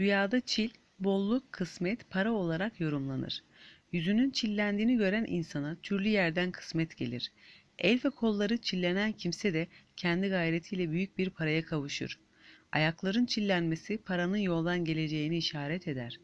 Rüyada çil, bolluk, kısmet, para olarak yorumlanır. Yüzünün çillendiğini gören insana türlü yerden kısmet gelir. El ve kolları çillenen kimse de kendi gayretiyle büyük bir paraya kavuşur. Ayakların çillenmesi paranın yoldan geleceğini işaret eder.